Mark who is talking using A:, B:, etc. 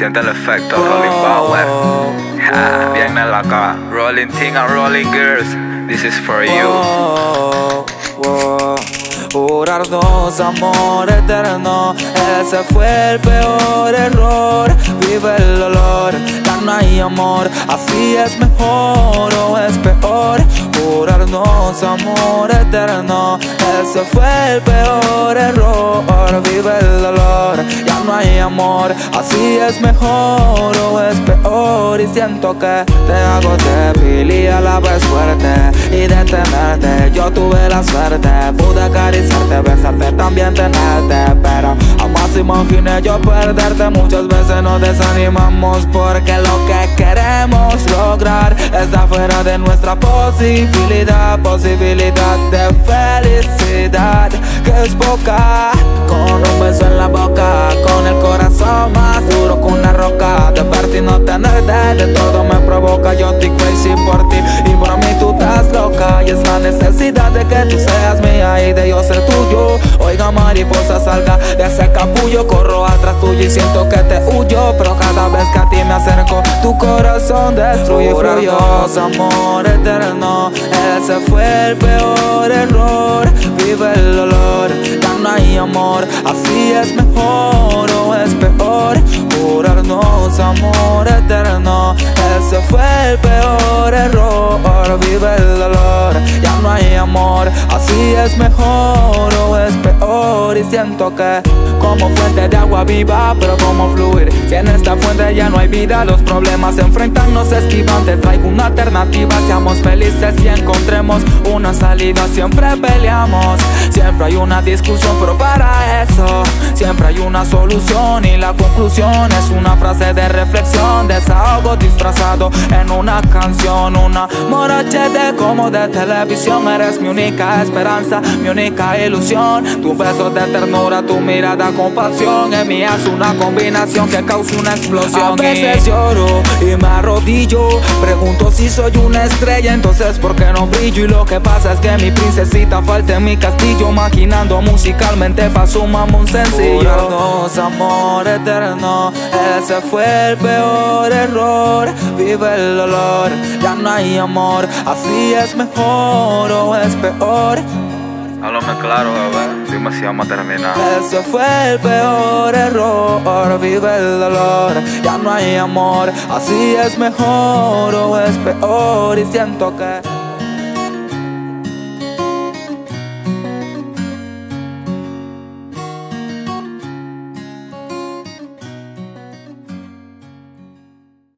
A: Siente el efecto, Rolling Power. Viene la. Rolling Thing and Rolling Girls. This is for you.
B: Jurarnos amor eterno, ese fue el peor error. Vive el dolor, no hay amor, así es mejor o es peor. Jurarnos amor eterno, ese fue el peor error. Vive el dolor, así es mejor o es peor. Y siento que te hago débil y a la vez fuerte y detenerte. Yo tuve la suerte, pude acariciarte, besarte, también tenerte Pero jamás imaginé yo perderte Muchas veces nos desanimamos porque lo que queremos lograr Está fuera de nuestra posibilidad Posibilidad de felicidad que es poca Con de todo me provoca Yo estoy crazy por ti. Y por mí tú estás loca Y es la necesidad de que tú seas mía y de yo ser tuyo. Oiga mariposa salga de ese capullo Corro atrás tuyo y siento que te huyo. Pero cada vez que a ti me acerco tu corazón destruye Dios, amor eterno Ese fue el peor error. Vive el dolor, ya no hay amor. Así es mejor o es peor Jurarnos amor fue el peor error Vive el dolor, ya no hay amor Así es mejor o es peor Y siento que como fuente de agua viva Pero como fluir. Si en esta fuente ya no hay vida Los problemas se enfrentan, no se esquivan. Te traigo una alternativa Seamos felices y encontremos una salida. Siempre peleamos Siempre hay una discusión Pero para eso Siempre hay una solución. Y la conclusión es una frase de reflexión Desahogo disfrazado en una canción. Una morachete como de televisión Eres mi única esperanza Mi única ilusión. Tu beso de ternura, tu mirada compasión En mí es una combinación que causa una explosión. A veces lloro y me arrodillo. Pregunto si soy una estrella Entonces ¿por qué no brillo? Y lo que pasa es que mi princesita falta en mi castillo. Maquinando musicalmente pa' su un sencillo. Jurarnos amor eterno Ese fue el peor error. Vive el dolor, ya no hay amor Así es mejor o es peor
A: Háblame claro, bebé. Dime si vamos a terminar.
B: Ese fue el peor error. Vive el dolor, ya no hay amor. Así es mejor o es peor. Y siento que